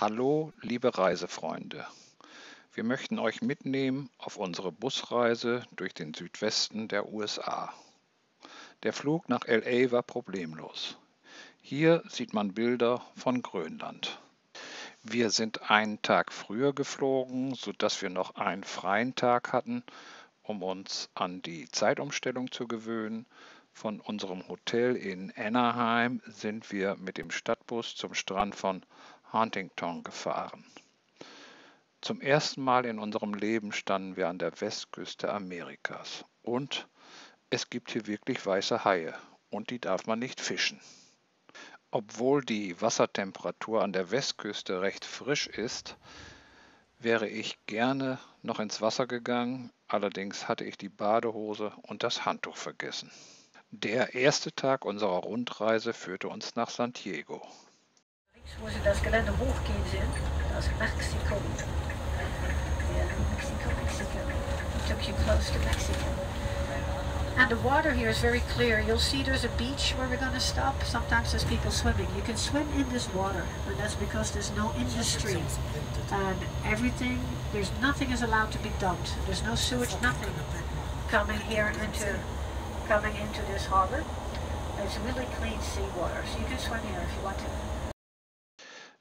Hallo, liebe Reisefreunde. Wir möchten euch mitnehmen auf unsere Busreise durch den Südwesten der USA. Der Flug nach LA war problemlos. Hier sieht man Bilder von Grönland. Wir sind einen Tag früher geflogen, sodass wir noch einen freien Tag hatten, um uns an die Zeitumstellung zu gewöhnen. Von unserem Hotel in Anaheim sind wir mit dem Stadtbus zum Strand von Huntington gefahren. Zum ersten Mal in unserem Leben standen wir an der Westküste Amerikas. Und es gibt hier wirklich weiße Haie und die darf man nicht fischen. Obwohl die Wassertemperatur an der Westküste recht frisch ist, wäre ich gerne noch ins Wasser gegangen, allerdings hatte ich die Badehose und das Handtuch vergessen. Der erste Tag unserer Rundreise führte uns nach San Diego. Wo sie das Gelände hochgehen sind, das Mexiko. Yeah, Mexico, Mexico. It took you close to Mexico. And the water here is very clear. You'll see there's a beach where we're going to stop. Sometimes there's people swimming. You can swim in this water, and that's because there's no industry. And everything, there's nothing is allowed to be dumped. There's no sewage, nothing coming here into coming into this harbor. It's really clean seawater, so you can swim here if you want to.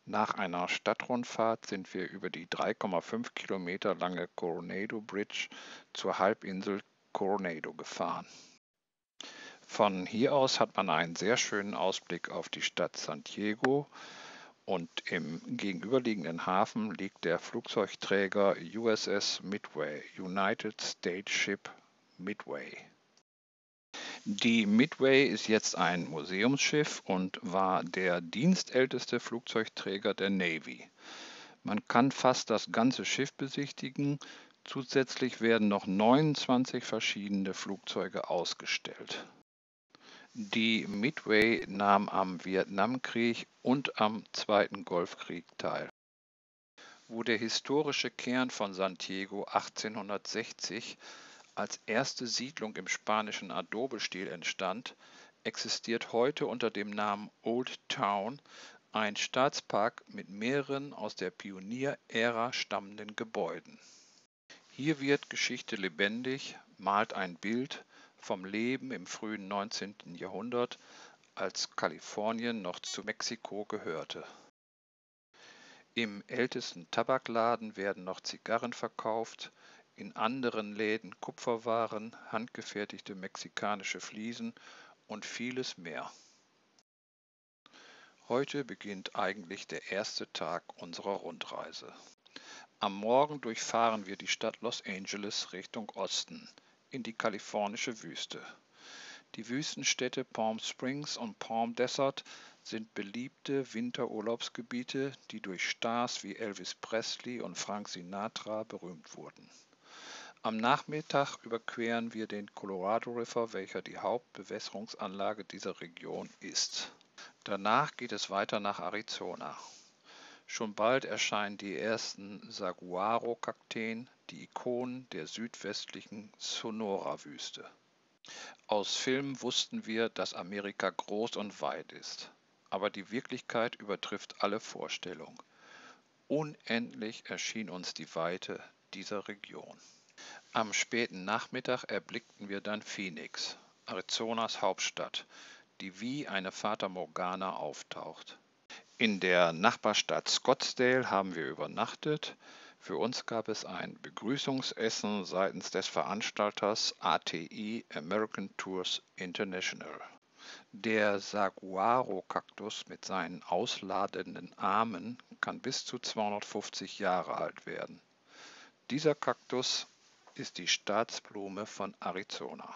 Nach einer Stadtrundfahrt sind wir über die 3,5 Kilometer lange Coronado Bridge zur Halbinsel Coronado gefahren. Von hier aus hat man einen sehr schönen Ausblick auf die Stadt San Diego und im gegenüberliegenden Hafen liegt der Flugzeugträger USS Midway, United States Ship Midway. Die Midway ist jetzt ein Museumsschiff und war der dienstälteste Flugzeugträger der Navy. Man kann fast das ganze Schiff besichtigen, Zusätzlich werden noch 29 verschiedene Flugzeuge ausgestellt. Die Midway nahm am Vietnamkrieg und am Zweiten Golfkrieg teil. Wo der historische Kern von Santiago 1860 als erste Siedlung im spanischen Adobe-Stil entstand, existiert heute unter dem Namen Old Town ein Staatspark mit mehreren aus der Pionierära stammenden Gebäuden. Hier wird Geschichte lebendig, malt ein Bild vom Leben im frühen 19. Jahrhundert, als Kalifornien noch zu Mexiko gehörte. Im ältesten Tabakladen werden noch Zigarren verkauft, in anderen Läden Kupferwaren, handgefertigte mexikanische Fliesen und vieles mehr. Heute beginnt eigentlich der erste Tag unserer Rundreise. Am Morgen durchfahren wir die Stadt Los Angeles Richtung Osten, in die kalifornische Wüste. Die Wüstenstädte Palm Springs und Palm Desert sind beliebte Winterurlaubsgebiete, die durch Stars wie Elvis Presley und Frank Sinatra berühmt wurden. Am Nachmittag überqueren wir den Colorado River, welcher die Hauptbewässerungsanlage dieser Region ist. Danach geht es weiter nach Arizona. Schon bald erscheinen die ersten Saguaro-Kakteen, die Ikonen der südwestlichen Sonora-Wüste. Aus Filmen wussten wir, dass Amerika groß und weit ist. Aber die Wirklichkeit übertrifft alle Vorstellungen. Unendlich erschien uns die Weite dieser Region. Am späten Nachmittag erblickten wir dann Phoenix, Arizonas Hauptstadt, die wie eine Fata Morgana auftaucht. In der Nachbarstadt Scottsdale haben wir übernachtet. Für uns gab es ein Begrüßungsessen seitens des Veranstalters ATI American Tours International. Der Saguaro-Kaktus mit seinen ausladenden Armen kann bis zu 250 Jahre alt werden. Dieser Kaktus ist die Staatsblume von Arizona.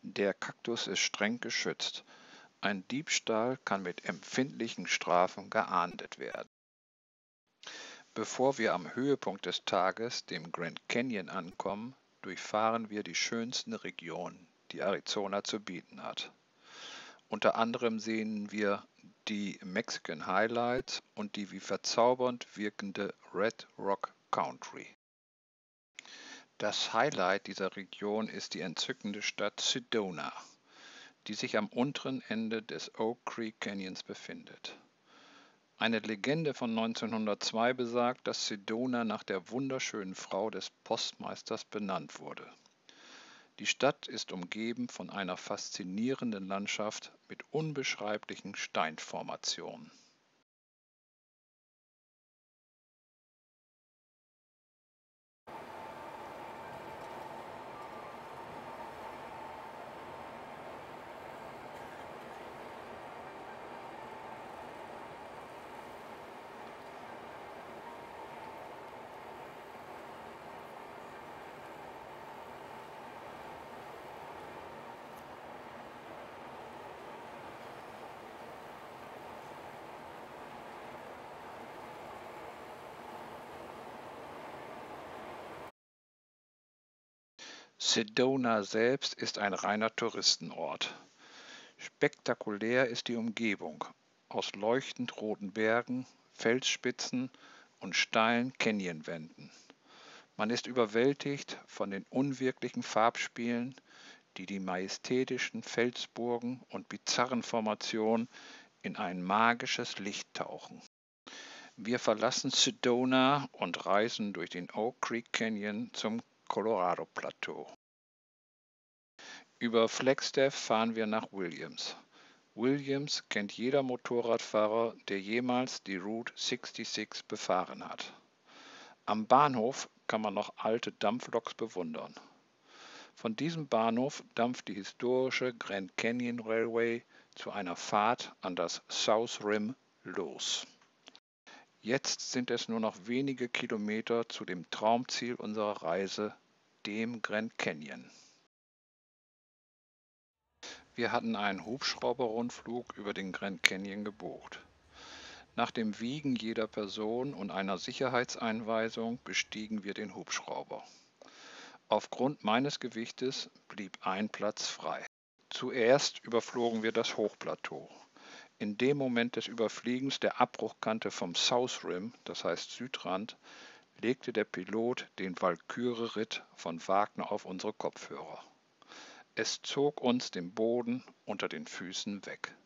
Der Kaktus ist streng geschützt. Ein Diebstahl kann mit empfindlichen Strafen geahndet werden. Bevor wir am Höhepunkt des Tages, dem Grand Canyon, ankommen, durchfahren wir die schönsten Regionen, die Arizona zu bieten hat. Unter anderem sehen wir die Mexican Highlights und die wie verzaubernd wirkende Red Rock Country. Das Highlight dieser Region ist die entzückende Stadt Sedona die sich am unteren Ende des Oak Creek Canyons befindet. Eine Legende von 1902 besagt, dass Sedona nach der wunderschönen Frau des Postmeisters benannt wurde. Die Stadt ist umgeben von einer faszinierenden Landschaft mit unbeschreiblichen Steinformationen. Sedona selbst ist ein reiner Touristenort. Spektakulär ist die Umgebung aus leuchtend roten Bergen, Felsspitzen und steilen Canyonwänden. Man ist überwältigt von den unwirklichen Farbspielen, die die majestätischen Felsburgen und bizarren Formationen in ein magisches Licht tauchen. Wir verlassen Sedona und reisen durch den Oak Creek Canyon zum Colorado Plateau. Über Flagstaff fahren wir nach Williams. Williams kennt jeder Motorradfahrer, der jemals die Route 66 befahren hat. Am Bahnhof kann man noch alte Dampfloks bewundern. Von diesem Bahnhof dampft die historische Grand Canyon Railway zu einer Fahrt an das South Rim los. Jetzt sind es nur noch wenige Kilometer zu dem Traumziel unserer Reise, dem Grand Canyon. Wir hatten einen Hubschrauberrundflug über den Grand Canyon gebucht. Nach dem Wiegen jeder Person und einer Sicherheitseinweisung bestiegen wir den Hubschrauber. Aufgrund meines Gewichtes blieb ein Platz frei. Zuerst überflogen wir das Hochplateau. In dem Moment des Überfliegens der Abbruchkante vom South Rim, das heißt Südrand, legte der Pilot den Walküre-Ritt von Wagner auf unsere Kopfhörer. Es zog uns den Boden unter den Füßen weg.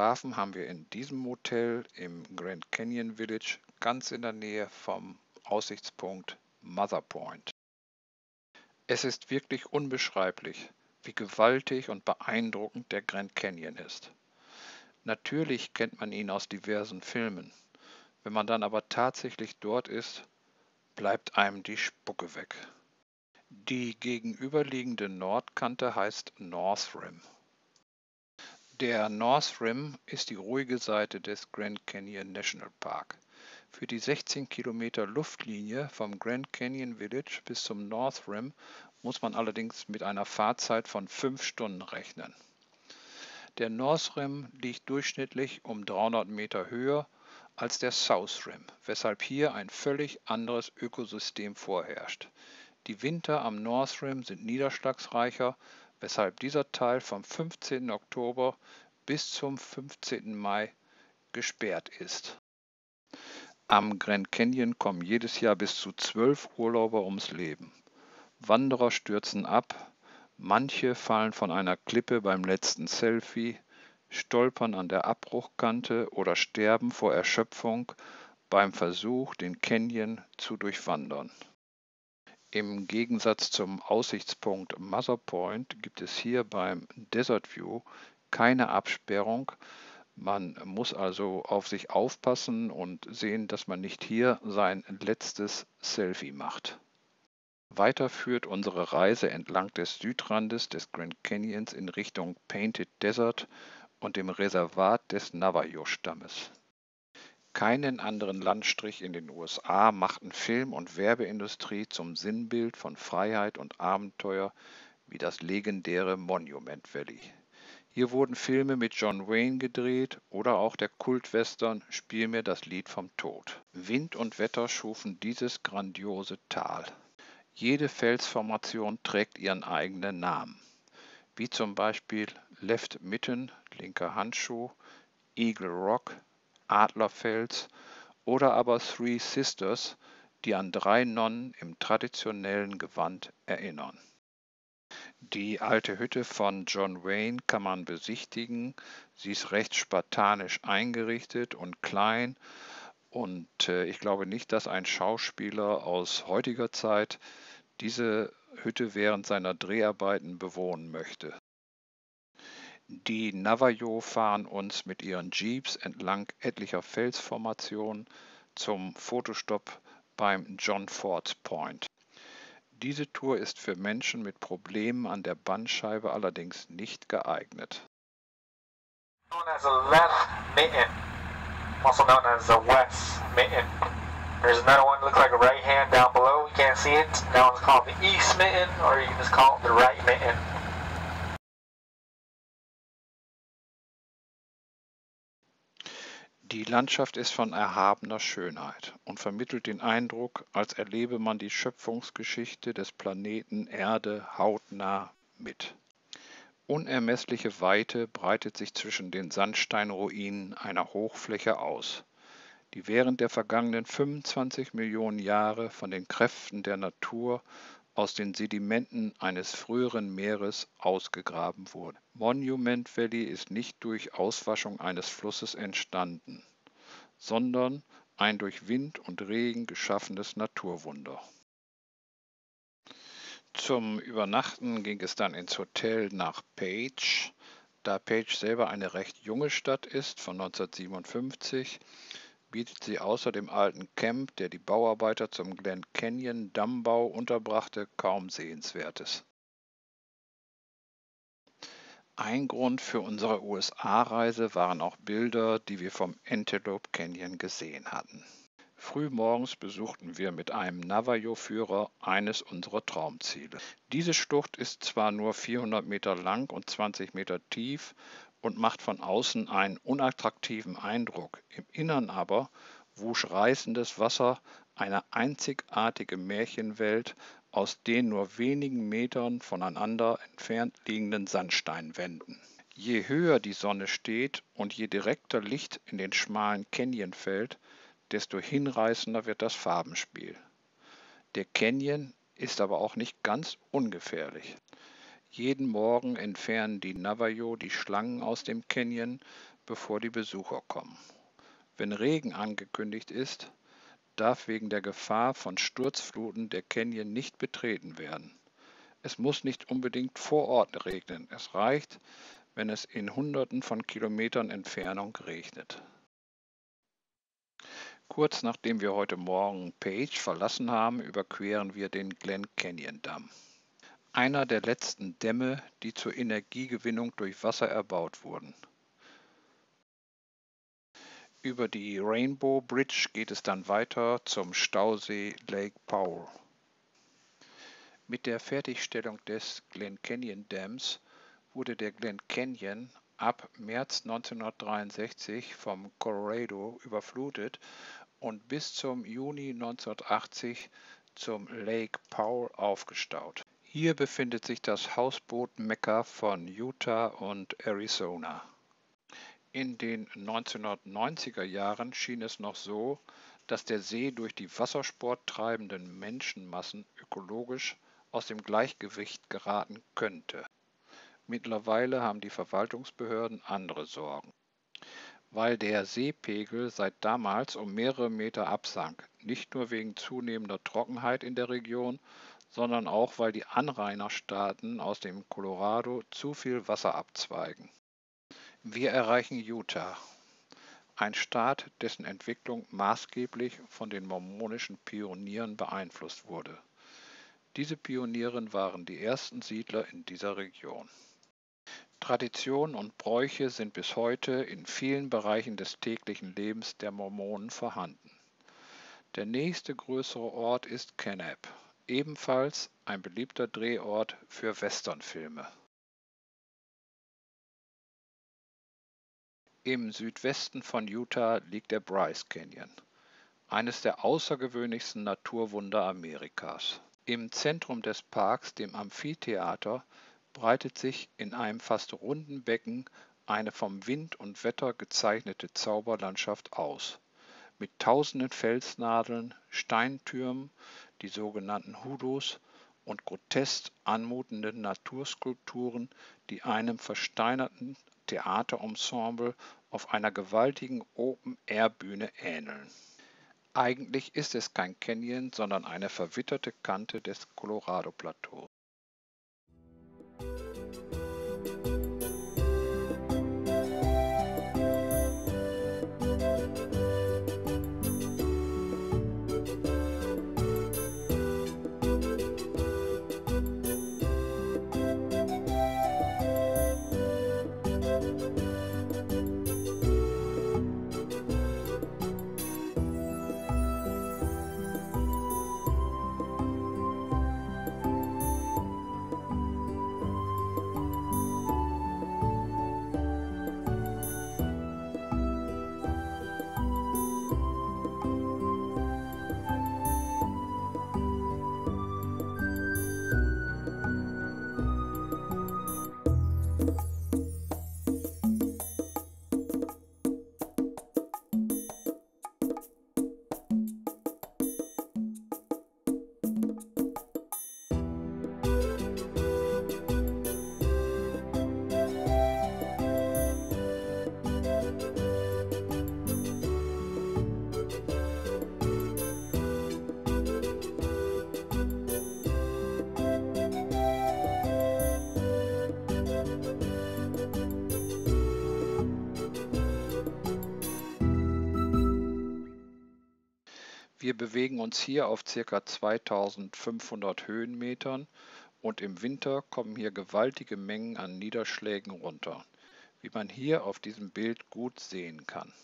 Geschlafen haben wir in diesem Motel im Grand Canyon Village ganz in der Nähe vom Aussichtspunkt Mother Point. Es ist wirklich unbeschreiblich, wie gewaltig und beeindruckend der Grand Canyon ist. Natürlich kennt man ihn aus diversen Filmen. Wenn man dann aber tatsächlich dort ist, bleibt einem die Spucke weg. Die gegenüberliegende Nordkante heißt North Rim. Der North Rim ist die ruhige Seite des Grand Canyon National Park. Für die 16 Kilometer Luftlinie vom Grand Canyon Village bis zum North Rim muss man allerdings mit einer Fahrzeit von 5 Stunden rechnen. Der North Rim liegt durchschnittlich um 300 Meter höher als der South Rim, weshalb hier ein völlig anderes Ökosystem vorherrscht. Die Winter am North Rim sind niederschlagsreicher, weshalb dieser Teil vom 15. Oktober bis zum 15. Mai gesperrt ist. Am Grand Canyon kommen jedes Jahr bis zu zwölf Urlauber ums Leben. Wanderer stürzen ab, manche fallen von einer Klippe beim letzten Selfie, stolpern an der Abbruchkante oder sterben vor Erschöpfung beim Versuch, den Canyon zu durchwandern. Im Gegensatz zum Aussichtspunkt Mother Point gibt es hier beim Desert View keine Absperrung, man muss also auf sich aufpassen und sehen, dass man nicht hier sein letztes Selfie macht. Weiter führt unsere Reise entlang des Südrandes des Grand Canyons in Richtung Painted Desert und dem Reservat des Navajo-Stammes. Keinen anderen Landstrich in den USA machten Film- und Werbeindustrie zum Sinnbild von Freiheit und Abenteuer wie das legendäre Monument Valley. Hier wurden Filme mit John Wayne gedreht oder auch der Kultwestern Spiel mir das Lied vom Tod. Wind und Wetter schufen dieses grandiose Tal. Jede Felsformation trägt ihren eigenen Namen, wie zum Beispiel Left Mitten, linker Handschuh, Eagle Rock, Adlerfels oder aber Three Sisters, die an drei Nonnen im traditionellen Gewand erinnern. Die alte Hütte von John Wayne kann man besichtigen. Sie ist recht spartanisch eingerichtet und klein. Und äh, ich glaube nicht, dass ein Schauspieler aus heutiger Zeit diese Hütte während seiner Dreharbeiten bewohnen möchte. Die Navajo fahren uns mit ihren Jeeps entlang etlicher Felsformationen zum Fotostopp beim John Ford Point. Diese Tour ist für Menschen mit Problemen an der Bandscheibe allerdings nicht geeignet. Known as a left mitten, also known as a west mitten. There's another one looks like a right hand down below. You can't see it. That one's called the east mitten, or you can just call it the right mitten. Die Landschaft ist von erhabener Schönheit und vermittelt den Eindruck, als erlebe man die Schöpfungsgeschichte des Planeten Erde hautnah mit. Unermessliche Weite breitet sich zwischen den Sandsteinruinen einer Hochfläche aus, die während der vergangenen 25 Millionen Jahre von den Kräften der Natur aus den Sedimenten eines früheren Meeres ausgegraben wurde. Monument Valley ist nicht durch Auswaschung eines Flusses entstanden, sondern ein durch Wind und Regen geschaffenes Naturwunder. Zum Übernachten ging es dann ins Hotel nach Page. Da Page selber eine recht junge Stadt ist, von 1957, bietet sie außer dem alten Camp, der die Bauarbeiter zum Glen Canyon Dammbau unterbrachte, kaum Sehenswertes. Ein Grund für unsere USA-Reise waren auch Bilder, die wir vom Antelope Canyon gesehen hatten. Frühmorgens besuchten wir mit einem Navajo-Führer eines unserer Traumziele. Diese Schlucht ist zwar nur 400 Meter lang und 20 Meter tief und macht von außen einen unattraktiven Eindruck. Im Innern aber wusch reißendes Wasser eine einzigartige Märchenwelt aus den nur wenigen Metern voneinander entfernt liegenden Sandsteinwänden. Je höher die Sonne steht und je direkter Licht in den schmalen Canyon fällt, desto hinreißender wird das Farbenspiel. Der Canyon ist aber auch nicht ganz ungefährlich. Jeden Morgen entfernen die Navajo die Schlangen aus dem Canyon, bevor die Besucher kommen. Wenn Regen angekündigt ist, darf wegen der Gefahr von Sturzfluten der Canyon nicht betreten werden. Es muss nicht unbedingt vor Ort regnen. Es reicht, wenn es in Hunderten von Kilometern Entfernung regnet. Kurz nachdem wir heute Morgen Page verlassen haben, überqueren wir den Glen Canyon Damm. Einer der letzten Dämme, die zur Energiegewinnung durch Wasser erbaut wurden. Über die Rainbow Bridge geht es dann weiter zum Stausee Lake Powell. Mit der Fertigstellung des Glen Canyon Dams wurde der Glen Canyon ab März 1963 vom Colorado überflutet und bis zum Juni 1980 zum Lake Powell aufgestaut. Hier befindet sich das Hausboot-Mekka von Utah und Arizona. In den 1990er Jahren schien es noch so, dass der See durch die Wassersport treibenden Menschenmassen ökologisch aus dem Gleichgewicht geraten könnte. Mittlerweile haben die Verwaltungsbehörden andere Sorgen. Weil der Seepegel seit damals um mehrere Meter absank, nicht nur wegen zunehmender Trockenheit in der Region, sondern auch weil die Anrainerstaaten aus dem Colorado zu viel Wasser abzweigen. Wir erreichen Utah, ein Staat, dessen Entwicklung maßgeblich von den mormonischen Pionieren beeinflusst wurde. Diese Pioniere waren die ersten Siedler in dieser Region. Traditionen und Bräuche sind bis heute in vielen Bereichen des täglichen Lebens der Mormonen vorhanden. Der nächste größere Ort ist Kanab, ebenfalls ein beliebter Drehort für Westernfilme. Im Südwesten von Utah liegt der Bryce Canyon, eines der außergewöhnlichsten Naturwunder Amerikas. Im Zentrum des Parks, dem Amphitheater, breitet sich in einem fast runden Becken eine vom Wind und Wetter gezeichnete Zauberlandschaft aus, mit tausenden Felsnadeln, Steintürmen, die sogenannten Hudus und grotesk anmutenden Naturskulpturen, die einem versteinerten Theaterensemble auf einer gewaltigen Open-Air-Bühne ähneln. Eigentlich ist es kein Canyon, sondern eine verwitterte Kante des Colorado-Plateaus. Wir bewegen uns hier auf ca. 2500 Höhenmetern und im Winter kommen hier gewaltige Mengen an Niederschlägen runter, wie man hier auf diesem Bild gut sehen kann.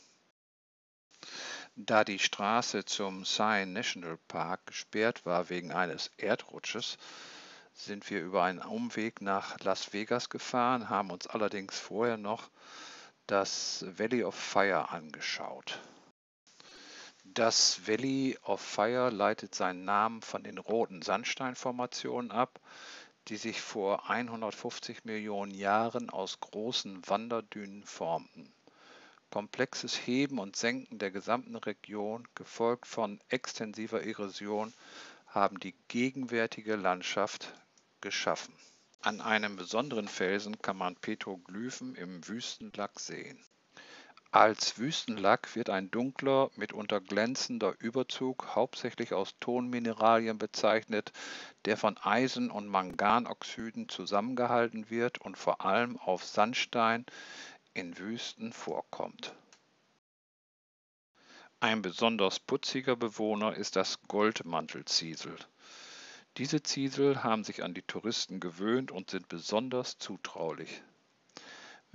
Da die Straße zum Zion National Park gesperrt war wegen eines Erdrutsches, sind wir über einen Umweg nach Las Vegas gefahren, haben uns allerdings vorher noch das Valley of Fire angeschaut. Das Valley of Fire leitet seinen Namen von den roten Sandsteinformationen ab, die sich vor 150 Millionen Jahren aus großen Wanderdünen formten. Komplexes Heben und Senken der gesamten Region, gefolgt von extensiver Erosion, haben die gegenwärtige Landschaft geschaffen. An einem besonderen Felsen kann man Petroglyphen im Wüstenlack sehen. Als Wüstenlack wird ein dunkler, mitunter glänzender Überzug hauptsächlich aus Tonmineralien bezeichnet, der von Eisen- und Manganoxiden zusammengehalten wird und vor allem auf Sandstein in Wüsten vorkommt. Ein besonders putziger Bewohner ist das Goldmantelziesel. Diese Ziesel haben sich an die Touristen gewöhnt und sind besonders zutraulich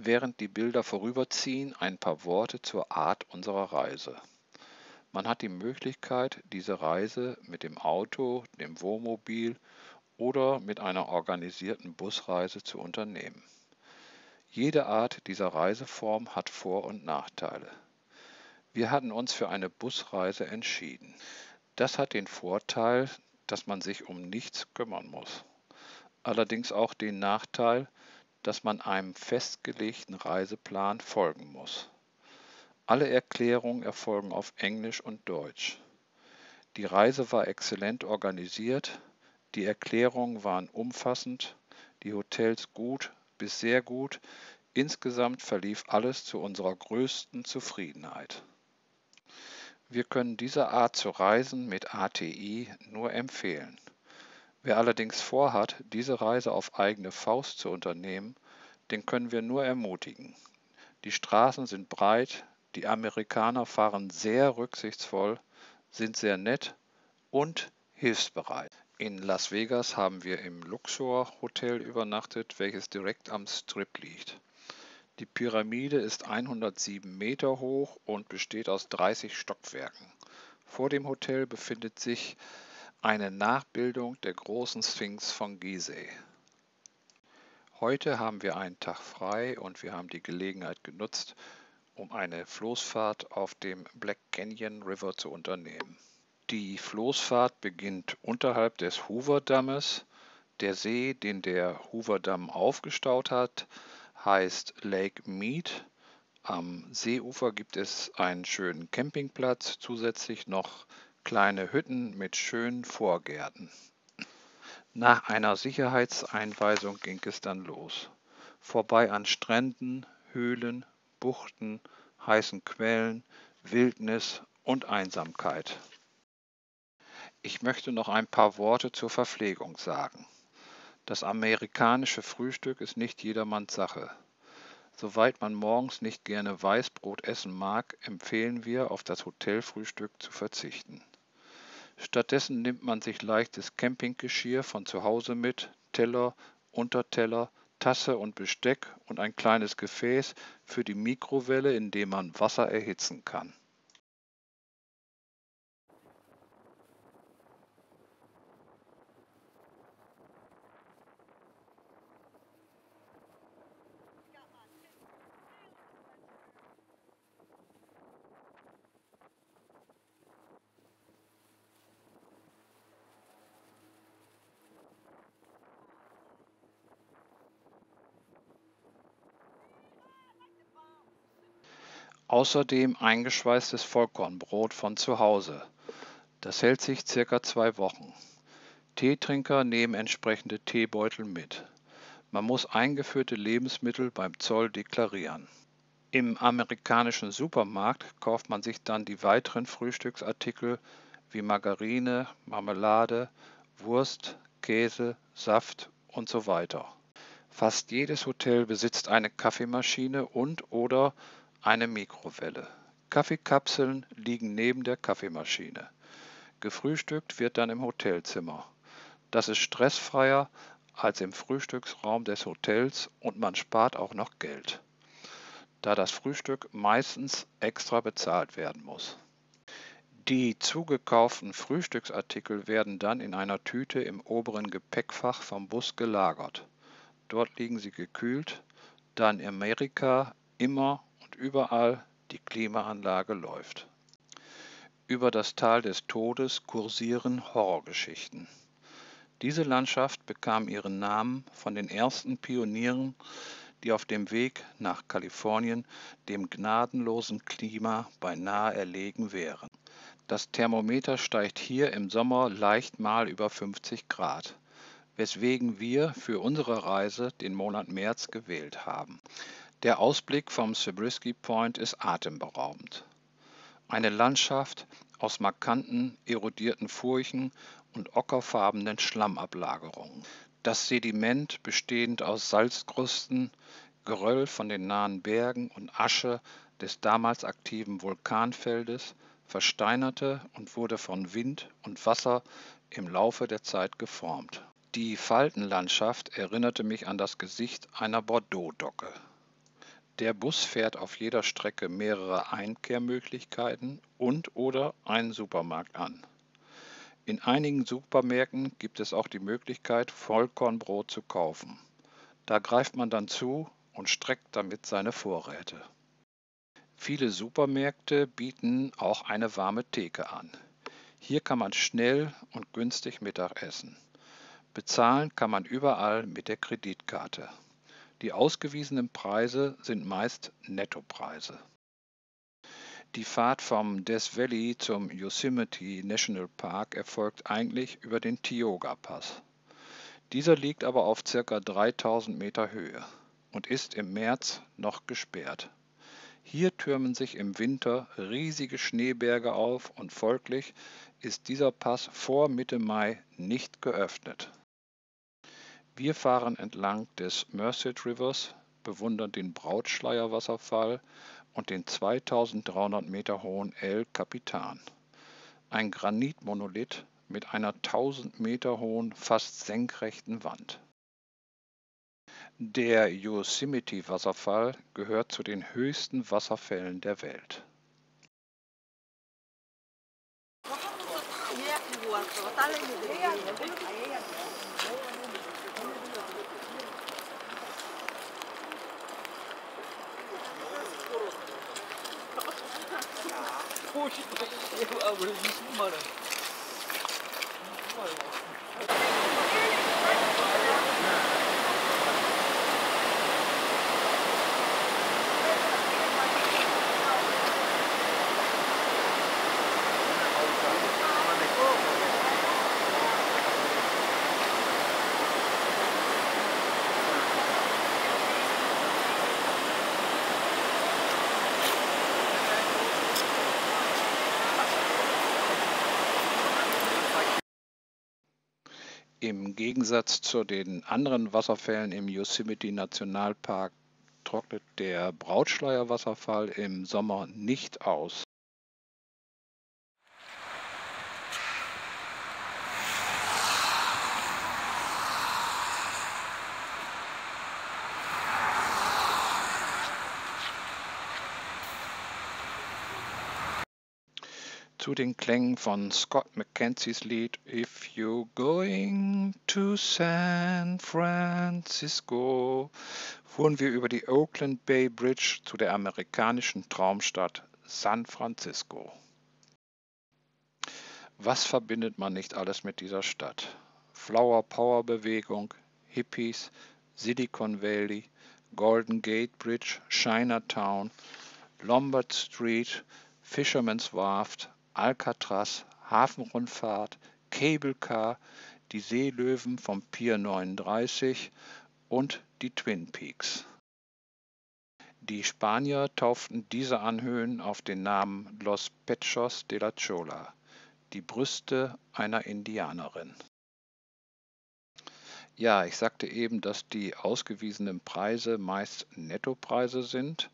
während die Bilder vorüberziehen, ein paar Worte zur Art unserer Reise. Man hat die Möglichkeit, diese Reise mit dem Auto, dem Wohnmobil oder mit einer organisierten Busreise zu unternehmen. Jede Art dieser Reiseform hat Vor- und Nachteile. Wir hatten uns für eine Busreise entschieden. Das hat den Vorteil, dass man sich um nichts kümmern muss. Allerdings auch den Nachteil, dass man einem festgelegten Reiseplan folgen muss. Alle Erklärungen erfolgen auf Englisch und Deutsch. Die Reise war exzellent organisiert, die Erklärungen waren umfassend, die Hotels gut bis sehr gut, insgesamt verlief alles zu unserer größten Zufriedenheit. Wir können diese Art zu reisen mit ATI nur empfehlen. Wer allerdings vorhat, diese Reise auf eigene Faust zu unternehmen, den können wir nur ermutigen. Die Straßen sind breit, die Amerikaner fahren sehr rücksichtsvoll, sind sehr nett und hilfsbereit. In Las Vegas haben wir im Luxor Hotel übernachtet, welches direkt am Strip liegt. Die Pyramide ist 107 Meter hoch und besteht aus 30 Stockwerken. Vor dem Hotel befindet sich eine Nachbildung der großen Sphinx von Gizeh. Heute haben wir einen Tag frei und wir haben die Gelegenheit genutzt, um eine Floßfahrt auf dem Black Canyon River zu unternehmen. Die Floßfahrt beginnt unterhalb des Hoover-Dammes. Der See, den der Hoover-Damm aufgestaut hat, heißt Lake Mead. Am Seeufer gibt es einen schönen Campingplatz, zusätzlich noch kleine Hütten mit schönen Vorgärten. Nach einer Sicherheitseinweisung ging es dann los. Vorbei an Stränden, Höhlen, Buchten, heißen Quellen, Wildnis und Einsamkeit. Ich möchte noch ein paar Worte zur Verpflegung sagen. Das amerikanische Frühstück ist nicht jedermanns Sache. Soweit man morgens nicht gerne Weißbrot essen mag, empfehlen wir, auf das Hotelfrühstück zu verzichten. Stattdessen nimmt man sich leichtes Campinggeschirr von zu Hause mit, Teller, Unterteller, Tasse und Besteck und ein kleines Gefäß für die Mikrowelle, in dem man Wasser erhitzen kann. Außerdem eingeschweißtes Vollkornbrot von zu Hause. Das hält sich circa zwei Wochen. Teetrinker nehmen entsprechende Teebeutel mit. Man muss eingeführte Lebensmittel beim Zoll deklarieren. Im amerikanischen Supermarkt kauft man sich dann die weiteren Frühstücksartikel wie Margarine, Marmelade, Wurst, Käse, Saft und so weiter. Fast jedes Hotel besitzt eine Kaffeemaschine und oder eine Mikrowelle. Kaffeekapseln liegen neben der Kaffeemaschine. Gefrühstückt wird dann im Hotelzimmer. Das ist stressfreier als im Frühstücksraum des Hotels und man spart auch noch Geld, da das Frühstück meistens extra bezahlt werden muss. Die zugekauften Frühstücksartikel werden dann in einer Tüte im oberen Gepäckfach vom Bus gelagert. Dort liegen sie gekühlt, da in Amerika immer überall die Klimaanlage läuft. Über das Tal des Todes kursieren Horrorgeschichten. Diese Landschaft bekam ihren Namen von den ersten Pionieren, die auf dem Weg nach Kalifornien dem gnadenlosen Klima beinahe erlegen wären. Das Thermometer steigt hier im Sommer leicht mal über 50 Grad, weswegen wir für unsere Reise den Monat März gewählt haben. Der Ausblick vom Zabriskie Point ist atemberaubend. Eine Landschaft aus markanten, erodierten Furchen und ockerfarbenen Schlammablagerungen. Das Sediment, bestehend aus Salzkrusten, Geröll von den nahen Bergen und Asche des damals aktiven Vulkanfeldes, versteinerte und wurde von Wind und Wasser im Laufe der Zeit geformt. Die Faltenlandschaft erinnerte mich an das Gesicht einer Bordeaux-Docke. Der Bus fährt auf jeder Strecke mehrere Einkehrmöglichkeiten und/oder einen Supermarkt an. In einigen Supermärkten gibt es auch die Möglichkeit, Vollkornbrot zu kaufen. Da greift man dann zu und streckt damit seine Vorräte. Viele Supermärkte bieten auch eine warme Theke an. Hier kann man schnell und günstig Mittag essen. Bezahlen kann man überall mit der Kreditkarte. Die ausgewiesenen Preise sind meist Nettopreise. Die Fahrt vom Death Valley zum Yosemite National Park erfolgt eigentlich über den Tioga Pass. Dieser liegt aber auf ca. 3000 Meter Höhe und ist im März noch gesperrt. Hier türmen sich im Winter riesige Schneeberge auf und folglich ist dieser Pass vor Mitte Mai nicht geöffnet. Wir fahren entlang des Merced Rivers, bewundern den Brautschleierwasserfall und den 2300 Meter hohen El Capitan. Ein Granitmonolith mit einer 1000 Meter hohen, fast senkrechten Wand. Der Yosemite-Wasserfall gehört zu den höchsten Wasserfällen der Welt. puxa, eu abro isso, mano. Mano, mano. Im Gegensatz zu den anderen Wasserfällen im Yosemite Nationalpark trocknet der Brautschleierwasserfall im Sommer nicht aus. Den Klängen von Scott McKenzies Lied If You're Going to San Francisco fuhren wir über die Oakland Bay Bridge zu der amerikanischen Traumstadt San Francisco. Was verbindet man nicht alles mit dieser Stadt? Flower Power Bewegung, Hippies, Silicon Valley, Golden Gate Bridge, Chinatown, Lombard Street, Fisherman's Wharf, Alcatraz, Hafenrundfahrt, Cable Car, die Seelöwen vom Pier 39 und die Twin Peaks. Die Spanier tauften diese Anhöhen auf den Namen Los Pechos de la Chola, die Brüste einer Indianerin. Ja, ich sagte eben, dass die ausgewiesenen Preise meist Nettopreise sind.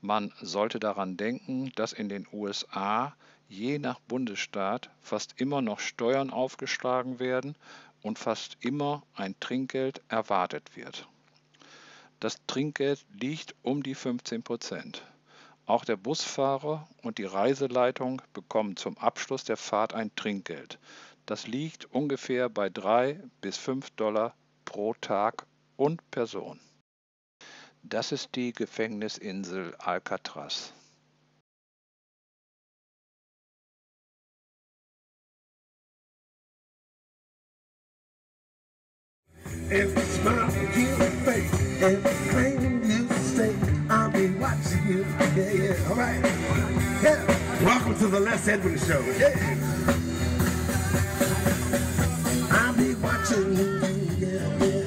Man sollte daran denken, dass in den USA je nach Bundesstaat fast immer noch Steuern aufgeschlagen werden und fast immer ein Trinkgeld erwartet wird. Das Trinkgeld liegt um die 15 Prozent. Auch der Busfahrer und die Reiseleitung bekommen zum Abschluss der Fahrt ein Trinkgeld. Das liegt ungefähr bei 3 bis 5 Dollar pro Tag und Person. Das ist die Gefängnisinsel Alcatraz. If you smile, give a face, and claim you stay, I'll be watching you. Yeah, yeah, all right. Yeah. Welcome to the Les Edwin Show. Yeah. I'll be watching you. Yeah, yeah.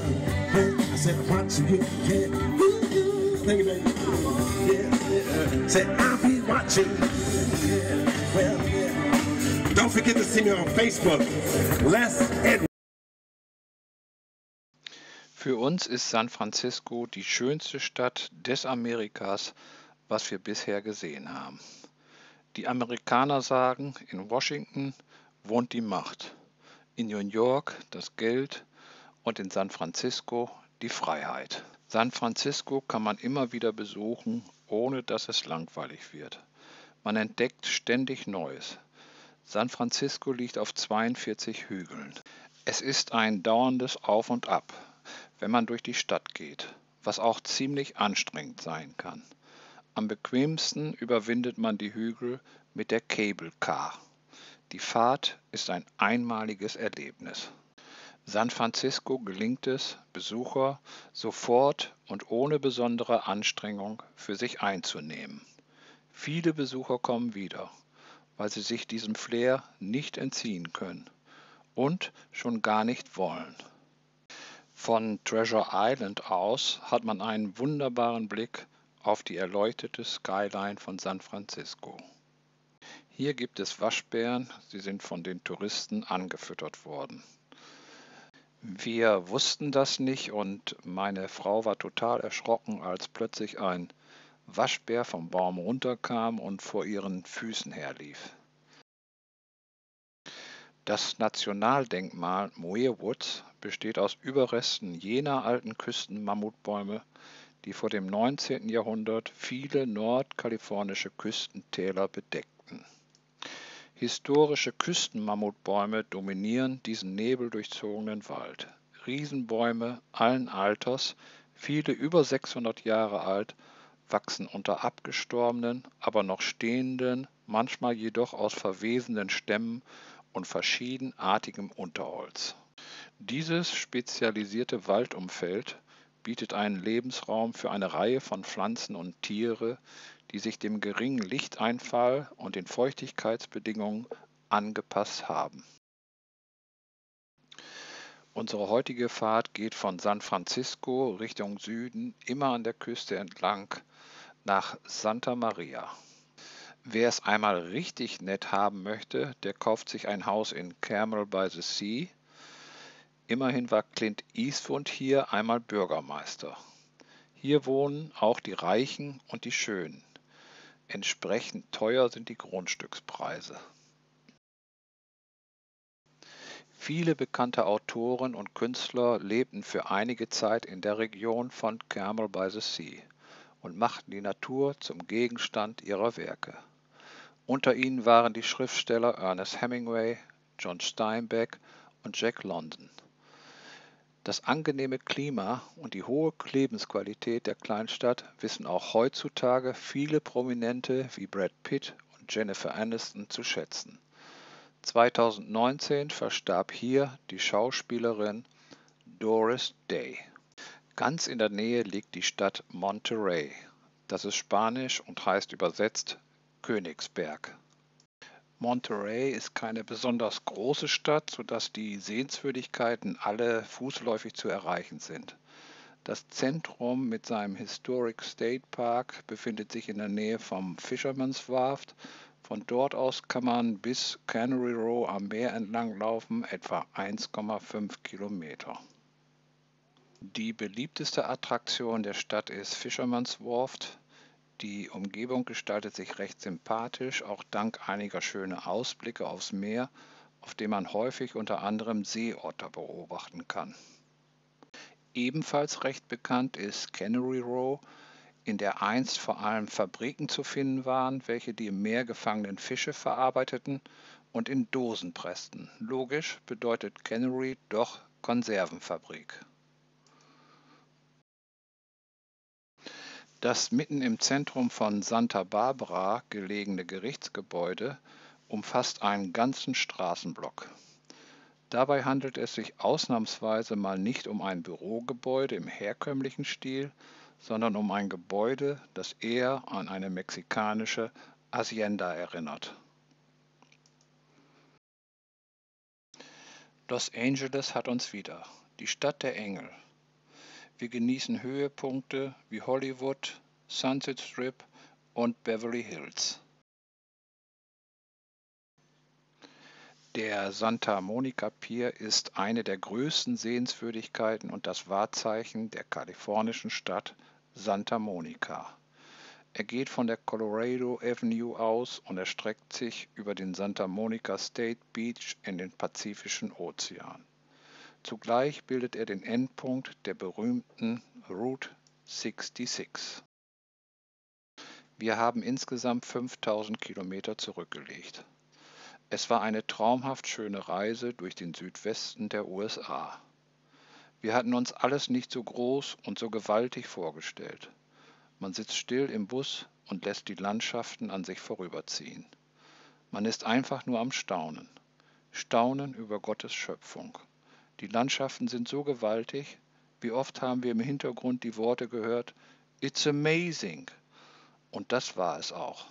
yeah. I said, watching you. Yeah. Thank you, baby. Yeah, yeah. Say, I'll be watching. Yeah, well, yeah. Don't forget to see me on Facebook. Les Edwards. Für uns ist San Francisco die schönste Stadt des Amerikas, was wir bisher gesehen haben. Die Amerikaner sagen, in Washington wohnt die Macht, in New York das Geld und in San Francisco die Freiheit. San Francisco kann man immer wieder besuchen, ohne dass es langweilig wird. Man entdeckt ständig Neues. San Francisco liegt auf 42 Hügeln. Es ist ein dauerndes Auf und Ab wenn man durch die Stadt geht, was auch ziemlich anstrengend sein kann. Am bequemsten überwindet man die Hügel mit der Cable Car. Die Fahrt ist ein einmaliges Erlebnis. San Francisco gelingt es, Besucher sofort und ohne besondere Anstrengung für sich einzunehmen. Viele Besucher kommen wieder, weil sie sich diesem Flair nicht entziehen können und schon gar nicht wollen. Von Treasure Island aus hat man einen wunderbaren Blick auf die erleuchtete Skyline von San Francisco. Hier gibt es Waschbären, sie sind von den Touristen angefüttert worden. Wir wussten das nicht und meine Frau war total erschrocken, als plötzlich ein Waschbär vom Baum runterkam und vor ihren Füßen herlief. Das Nationaldenkmal Muir Woods besteht aus Überresten jener alten Küstenmammutbäume, die vor dem 19. Jahrhundert viele nordkalifornische Küstentäler bedeckten. Historische Küstenmammutbäume dominieren diesen nebeldurchzogenen Wald. Riesenbäume allen Alters, viele über 600 Jahre alt, wachsen unter abgestorbenen, aber noch stehenden, manchmal jedoch aus verwesenden Stämmen und verschiedenartigem Unterholz. Dieses spezialisierte Waldumfeld bietet einen Lebensraum für eine Reihe von Pflanzen und Tiere, die sich dem geringen Lichteinfall und den Feuchtigkeitsbedingungen angepasst haben. Unsere heutige Fahrt geht von San Francisco Richtung Süden immer an der Küste entlang nach Santa Maria. Wer es einmal richtig nett haben möchte, der kauft sich ein Haus in Carmel by the Sea. Immerhin war Clint Eastwood hier einmal Bürgermeister. Hier wohnen auch die Reichen und die Schönen. Entsprechend teuer sind die Grundstückspreise. Viele bekannte Autoren und Künstler lebten für einige Zeit in der Region von Carmel by the Sea und machten die Natur zum Gegenstand ihrer Werke. Unter ihnen waren die Schriftsteller Ernest Hemingway, John Steinbeck und Jack London. Das angenehme Klima und die hohe Lebensqualität der Kleinstadt wissen auch heutzutage viele Prominente wie Brad Pitt und Jennifer Aniston zu schätzen. 2019 verstarb hier die Schauspielerin Doris Day. Ganz in der Nähe liegt die Stadt Monterey. Das ist Spanisch und heißt übersetzt Königsberg. Monterey ist keine besonders große Stadt, sodass die Sehenswürdigkeiten alle fußläufig zu erreichen sind. Das Zentrum mit seinem Historic State Park befindet sich in der Nähe vom Fisherman's Wharf. Von dort aus kann man bis Cannery Row am Meer entlang laufen, etwa 1,5 Kilometer. Die beliebteste Attraktion der Stadt ist Fisherman's Wharf. Die Umgebung gestaltet sich recht sympathisch, auch dank einiger schöner Ausblicke aufs Meer, auf dem man häufig unter anderem Seeotter beobachten kann. Ebenfalls recht bekannt ist Cannery Row, in der einst vor allem Fabriken zu finden waren, welche die im Meer gefangenen Fische verarbeiteten und in Dosen pressten. Logisch bedeutet Cannery doch Konservenfabrik. Das mitten im Zentrum von Santa Barbara gelegene Gerichtsgebäude umfasst einen ganzen Straßenblock. Dabei handelt es sich ausnahmsweise mal nicht um ein Bürogebäude im herkömmlichen Stil, sondern um ein Gebäude, das eher an eine mexikanische Hacienda erinnert. Los Angeles hat uns wieder, die Stadt der Engel. Wir genießen Höhepunkte wie Hollywood, Sunset Strip und Beverly Hills. Der Santa Monica Pier ist eine der größten Sehenswürdigkeiten und das Wahrzeichen der kalifornischen Stadt Santa Monica. Er geht von der Colorado Avenue aus und erstreckt sich über den Santa Monica State Beach in den Pazifischen Ozean. Zugleich bildet er den Endpunkt der berühmten Route 66. Wir haben insgesamt 5000 Kilometer zurückgelegt. Es war eine traumhaft schöne Reise durch den Südwesten der USA. Wir hatten uns alles nicht so groß und so gewaltig vorgestellt. Man sitzt still im Bus und lässt die Landschaften an sich vorüberziehen. Man ist einfach nur am Staunen. Staunen über Gottes Schöpfung. Die Landschaften sind so gewaltig, wie oft haben wir im Hintergrund die Worte gehört, It's amazing. Und das war es auch.